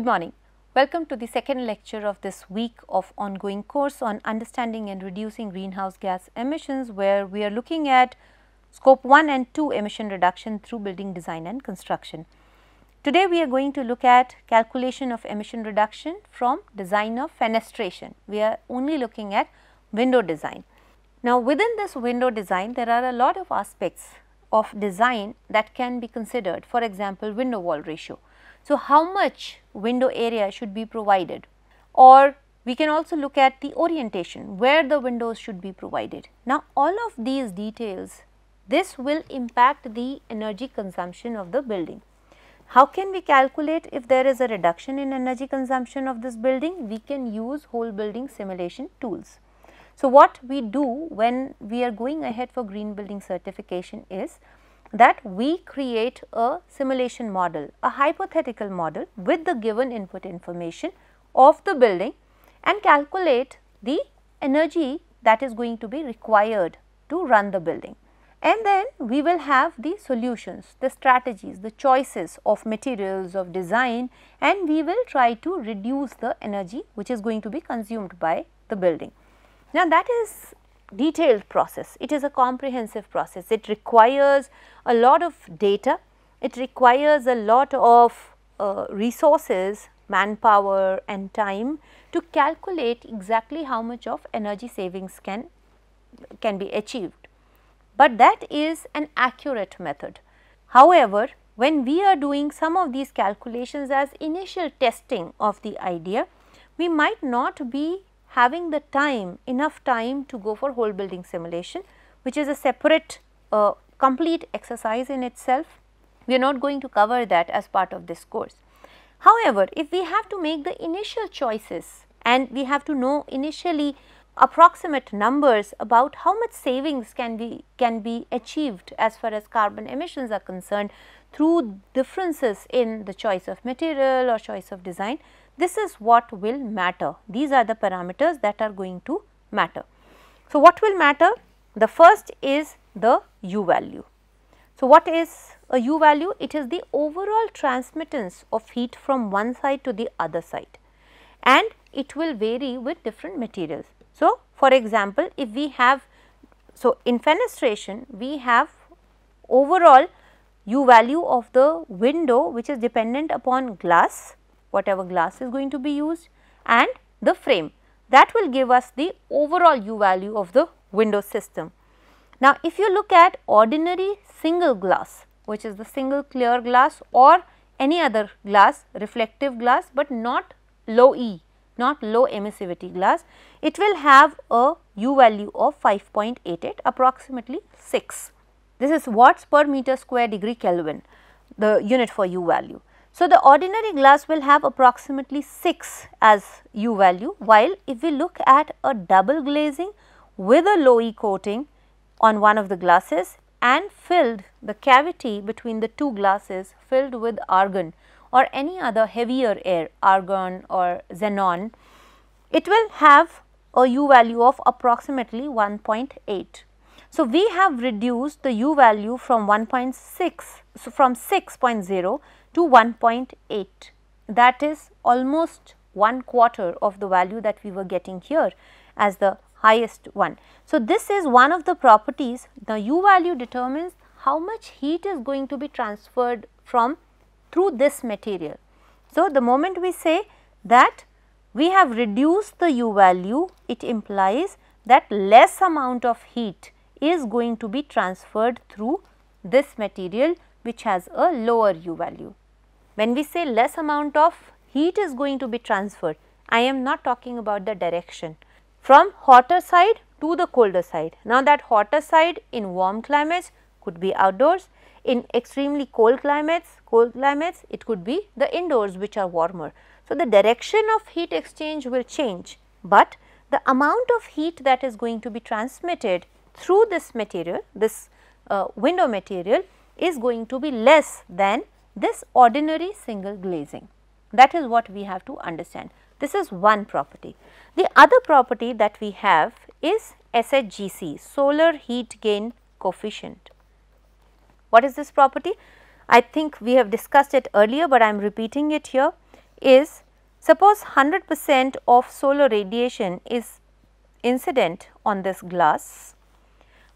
Good morning. Welcome to the second lecture of this week of ongoing course on understanding and reducing greenhouse gas emissions where we are looking at scope 1 and 2 emission reduction through building design and construction. Today we are going to look at calculation of emission reduction from design of fenestration. We are only looking at window design. Now within this window design there are a lot of aspects of design that can be considered for example window wall ratio. So how much window area should be provided or we can also look at the orientation where the windows should be provided. Now all of these details this will impact the energy consumption of the building. How can we calculate if there is a reduction in energy consumption of this building? We can use whole building simulation tools. So, what we do when we are going ahead for green building certification is that we create a simulation model, a hypothetical model with the given input information of the building and calculate the energy that is going to be required to run the building and then we will have the solutions, the strategies, the choices of materials, of design and we will try to reduce the energy which is going to be consumed by the building. Now that is detailed process, it is a comprehensive process, it requires a lot of data, it requires a lot of uh, resources, manpower and time to calculate exactly how much of energy savings can, can be achieved. But that is an accurate method. However, when we are doing some of these calculations as initial testing of the idea, we might not be having the time enough time to go for whole building simulation which is a separate uh, complete exercise in itself. We are not going to cover that as part of this course. However, if we have to make the initial choices and we have to know initially approximate numbers about how much savings can be can be achieved as far as carbon emissions are concerned through differences in the choice of material or choice of design this is what will matter. These are the parameters that are going to matter. So what will matter? The first is the u value. So what is a u value? It is the overall transmittance of heat from one side to the other side. And it will vary with different materials. So, for example, if we have, so in fenestration we have overall u value of the window which is dependent upon glass, whatever glass is going to be used and the frame that will give us the overall u value of the window system. Now, if you look at ordinary single glass which is the single clear glass or any other glass reflective glass, but not low E not low emissivity glass, it will have a U value of 5.88 approximately 6. This is watts per meter square degree Kelvin the unit for U value. So, the ordinary glass will have approximately 6 as U value while if we look at a double glazing with a low E coating on one of the glasses and filled the cavity between the two glasses filled with argon or any other heavier air argon or xenon, it will have a u value of approximately 1.8. So, we have reduced the u value from 1.6, so from 6.0 to 1.8 that is almost one quarter of the value that we were getting here as the highest one. So, this is one of the properties the u value determines how much heat is going to be transferred from through this material. So, the moment we say that we have reduced the u value, it implies that less amount of heat is going to be transferred through this material which has a lower u value. When we say less amount of heat is going to be transferred, I am not talking about the direction from hotter side to the colder side. Now, that hotter side in warm climates could be outdoors in extremely cold climates, cold climates it could be the indoors which are warmer. So, the direction of heat exchange will change, but the amount of heat that is going to be transmitted through this material, this uh, window material is going to be less than this ordinary single glazing. That is what we have to understand. This is one property. The other property that we have is SHGC, solar heat gain coefficient. What is this property? I think we have discussed it earlier, but I am repeating it here. is suppose 100 percent of solar radiation is incident on this glass,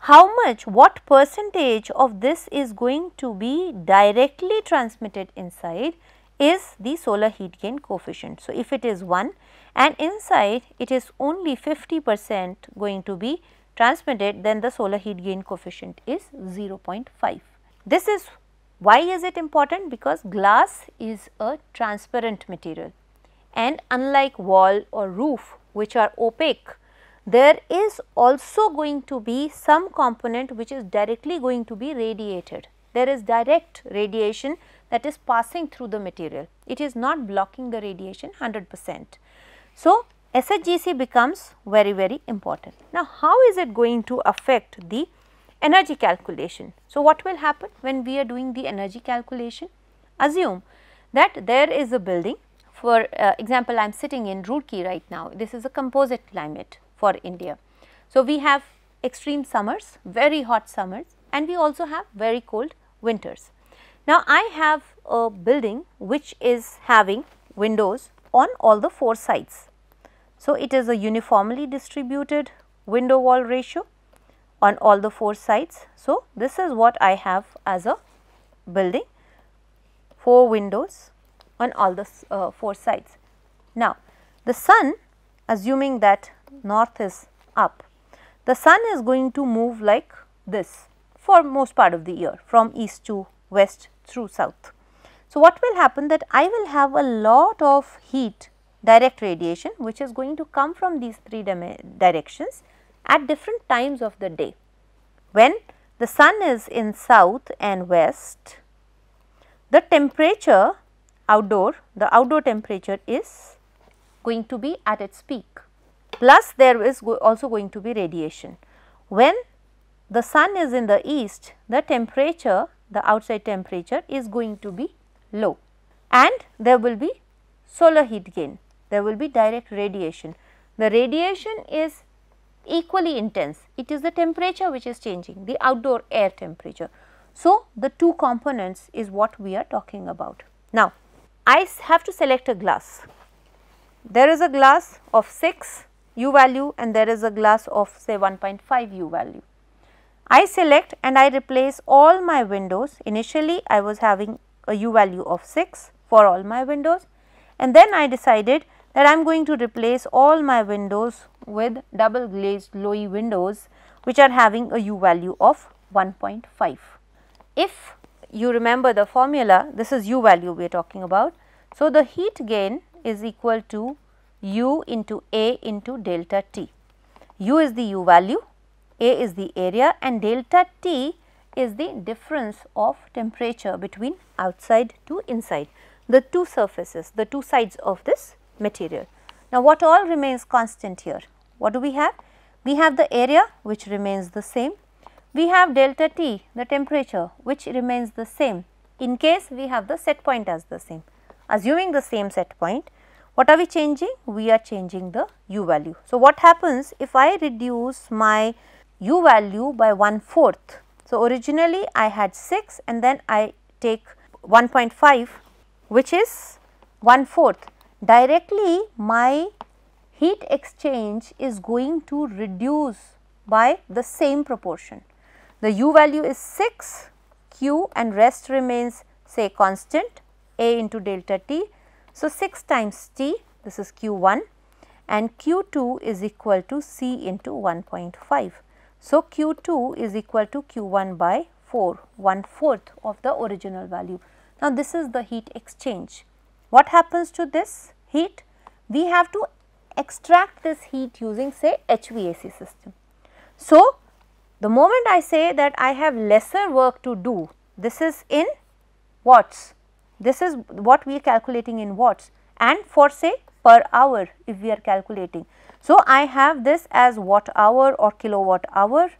how much what percentage of this is going to be directly transmitted inside is the solar heat gain coefficient. So, if it is 1 and inside it is only 50 percent going to be transmitted then the solar heat gain coefficient is 0.5. This is why is it important because glass is a transparent material and unlike wall or roof which are opaque there is also going to be some component which is directly going to be radiated. There is direct radiation that is passing through the material. It is not blocking the radiation 100 percent. So, SHGC becomes very very important. Now, how is it going to affect the energy calculation? So, what will happen when we are doing the energy calculation? Assume that there is a building for uh, example, I am sitting in Roorkee right now. This is a composite climate for India. So, we have extreme summers, very hot summers and we also have very cold winters. Now, I have a building which is having windows on all the four sides. So, it is a uniformly distributed window wall ratio on all the four sides. So, this is what I have as a building 4 windows on all the uh, 4 sides. Now, the sun assuming that north is up, the sun is going to move like this for most part of the year from east to west through south. So, what will happen that I will have a lot of heat direct radiation which is going to come from these three directions at different times of the day. When the sun is in south and west, the temperature outdoor, the outdoor temperature is going to be at its peak plus there is go also going to be radiation. When the sun is in the east, the temperature, the outside temperature is going to be low and there will be solar heat gain there will be direct radiation. The radiation is equally intense, it is the temperature which is changing, the outdoor air temperature. So, the two components is what we are talking about. Now, I have to select a glass. There is a glass of 6 u value and there is a glass of say 1.5 u value. I select and I replace all my windows. Initially, I was having a u value of 6 for all my windows and then I decided that I am going to replace all my windows with double glazed Loewe windows which are having a u value of 1.5. If you remember the formula, this is u value we are talking about. So, the heat gain is equal to u into A into delta T. u is the u value, A is the area and delta T is the difference of temperature between outside to inside, the two surfaces, the two sides of this material. Now, what all remains constant here? What do we have? We have the area which remains the same. We have delta T the temperature which remains the same in case we have the set point as the same. Assuming the same set point, what are we changing? We are changing the u value. So, what happens if I reduce my u value by 1 fourth? So, originally I had 6 and then I take 1.5 which is 1 fourth directly my heat exchange is going to reduce by the same proportion. The u value is 6 q and rest remains say constant a into delta t. So, 6 times t this is q 1 and q 2 is equal to c into 1.5. So, q 2 is equal to q 1 by 4 1 fourth of the original value. Now, this is the heat exchange. What happens to this? heat, we have to extract this heat using say HVAC system. So, the moment I say that I have lesser work to do, this is in watts, this is what we are calculating in watts and for say per hour if we are calculating. So, I have this as watt hour or kilowatt hour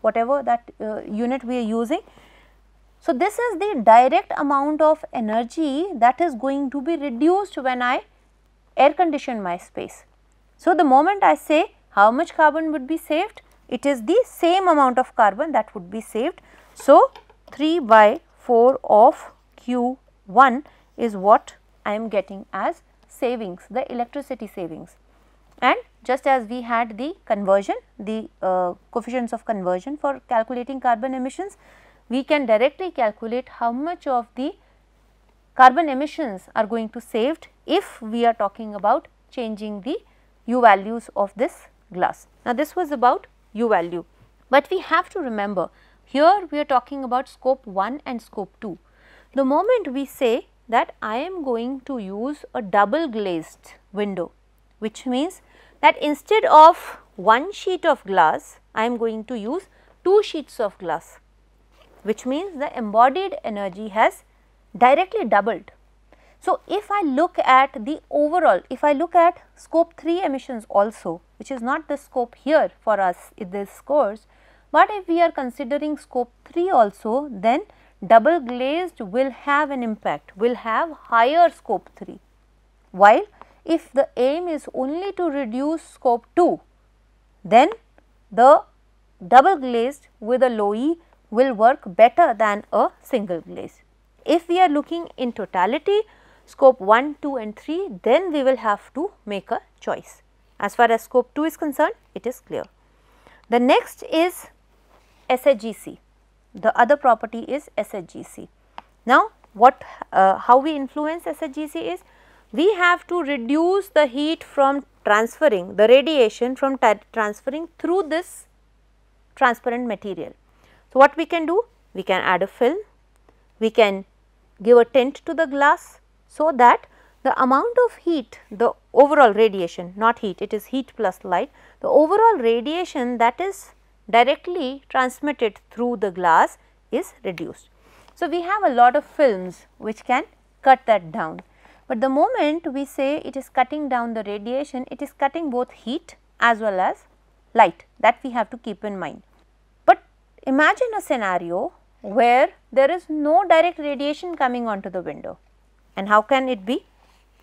whatever that uh, unit we are using. So, this is the direct amount of energy that is going to be reduced when I air condition my space. So, the moment I say how much carbon would be saved, it is the same amount of carbon that would be saved. So, 3 by 4 of Q 1 is what I am getting as savings, the electricity savings. And just as we had the conversion, the uh, coefficients of conversion for calculating carbon emissions, we can directly calculate how much of the carbon emissions are going to saved if we are talking about changing the u values of this glass. Now, this was about u value, but we have to remember here we are talking about scope 1 and scope 2. The moment we say that I am going to use a double glazed window, which means that instead of one sheet of glass, I am going to use two sheets of glass, which means the embodied energy has directly doubled. So, if I look at the overall, if I look at scope 3 emissions also, which is not the scope here for us in this course, but if we are considering scope 3 also, then double glazed will have an impact, will have higher scope 3, while if the aim is only to reduce scope 2, then the double glazed with a low E will work better than a single glaze. If we are looking in totality scope 1, 2 and 3, then we will have to make a choice. As far as scope 2 is concerned, it is clear. The next is SHGC the other property is SHGC. Now, what uh, how we influence SHGC is we have to reduce the heat from transferring the radiation from transferring through this transparent material. So, what we can do? We can add a film, we can give a tint to the glass so that the amount of heat, the overall radiation, not heat, it is heat plus light, the overall radiation that is directly transmitted through the glass is reduced. So, we have a lot of films which can cut that down, but the moment we say it is cutting down the radiation, it is cutting both heat as well as light that we have to keep in mind. But imagine a scenario where there is no direct radiation coming onto the window and how can it be?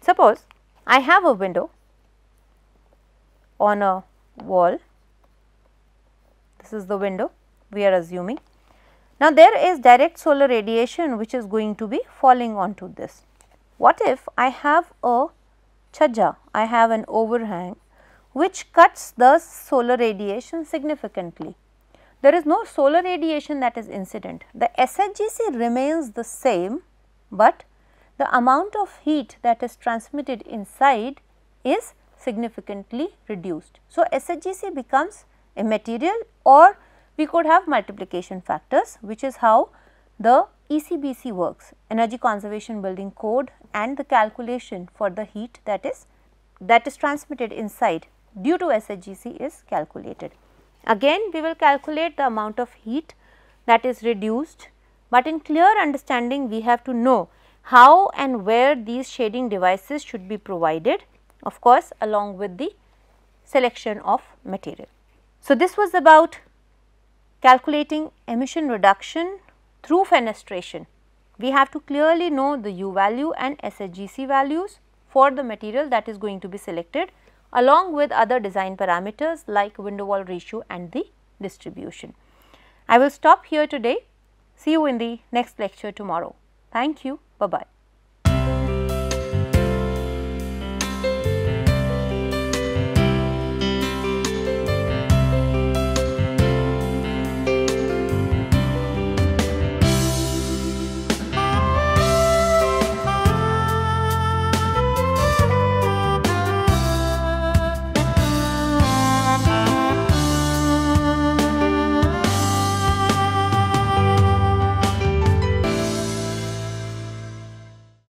Suppose I have a window on a wall this is the window we are assuming. Now, there is direct solar radiation which is going to be falling onto this. What if I have a chhaja, I have an overhang which cuts the solar radiation significantly. There is no solar radiation that is incident. The SHGC remains the same, but the amount of heat that is transmitted inside is significantly reduced. So, SHGC becomes a material or we could have multiplication factors which is how the ECBC works energy conservation building code and the calculation for the heat that is that is transmitted inside due to SHGC is calculated. Again we will calculate the amount of heat that is reduced, but in clear understanding we have to know how and where these shading devices should be provided of course along with the selection of material. So, this was about calculating emission reduction through fenestration. We have to clearly know the U value and SHGC values for the material that is going to be selected along with other design parameters like window wall ratio and the distribution. I will stop here today. See you in the next lecture tomorrow. Thank you. Bye-bye.